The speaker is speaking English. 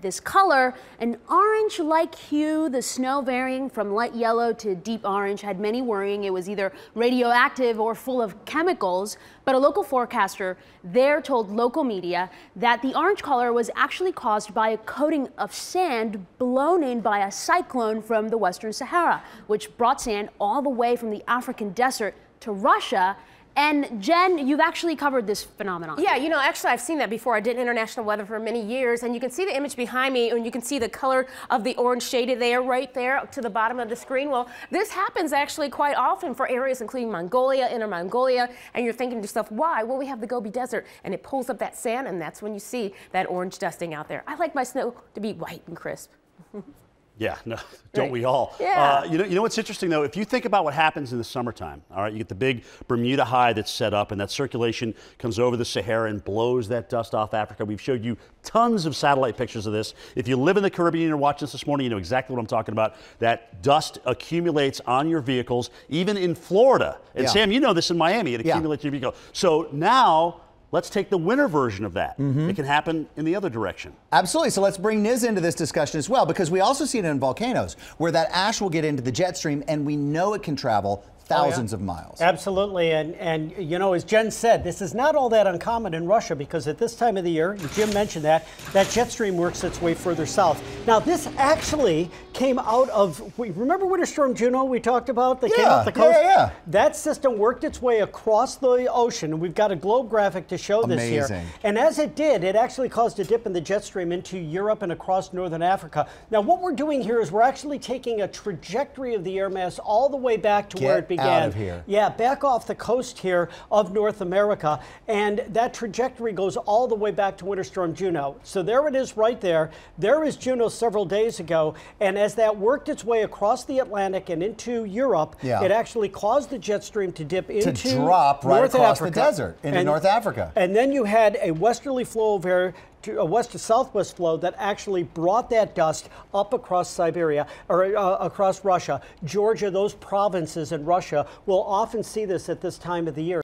This color, an orange-like hue, the snow varying from light yellow to deep orange, had many worrying it was either radioactive or full of chemicals. But a local forecaster there told local media that the orange color was actually caused by a coating of sand blown in by a cyclone from the Western Sahara, which brought sand all the way from the African desert to Russia and Jen, you've actually covered this phenomenon. Yeah, you know, actually I've seen that before. I did international weather for many years and you can see the image behind me and you can see the color of the orange shaded there, right there to the bottom of the screen. Well, this happens actually quite often for areas including Mongolia, Inner Mongolia, and you're thinking to yourself, why? Well, we have the Gobi Desert and it pulls up that sand and that's when you see that orange dusting out there. I like my snow to be white and crisp. Yeah, no, don't right. we all? Yeah. Uh, you know, you know what's interesting though? If you think about what happens in the summertime, all right, you get the big Bermuda high that's set up, and that circulation comes over the Sahara and blows that dust off Africa. We've showed you tons of satellite pictures of this. If you live in the Caribbean and you're watching this this morning, you know exactly what I'm talking about. That dust accumulates on your vehicles, even in Florida. And yeah. Sam, you know this in Miami, it accumulates yeah. your vehicle. So now Let's take the winter version of that. Mm -hmm. It can happen in the other direction. Absolutely. So let's bring Niz into this discussion as well, because we also see it in volcanoes where that ash will get into the jet stream and we know it can travel thousands oh, yeah. of miles. Absolutely, and and you know, as Jen said, this is not all that uncommon in Russia because at this time of the year, Jim mentioned that that jet stream works its way further south. Now, this actually came out of remember Winter Storm Juno we talked about that yeah, came off the coast. Yeah, yeah. That system worked its way across the ocean. We've got a globe graphic to show Amazing. this here. And as it did, it actually caused a dip in the jet stream into Europe and across northern Africa. Now, what we're doing here is we're actually taking a trajectory of the air mass all the way back to Get where it began out of here. Yeah, back off the coast here of North America. And that trajectory goes all the way back to Winter Storm Juno. So there it is right there. There is Juno several days ago. And as that worked its way across the Atlantic and into Europe, yeah. it actually caused the jet stream to dip into to drop right North across Africa. the desert into and, North Africa. And then you had a westerly flow of air to a west to southwest flow that actually brought that dust up across Siberia or uh, across Russia. Georgia, those provinces in Russia will often see this at this time of the year.